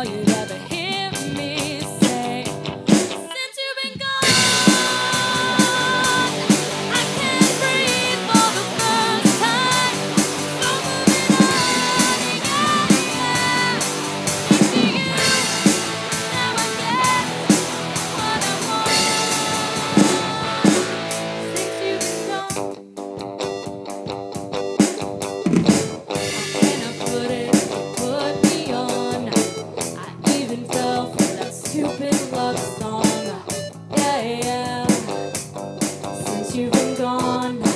啊 you've been gone.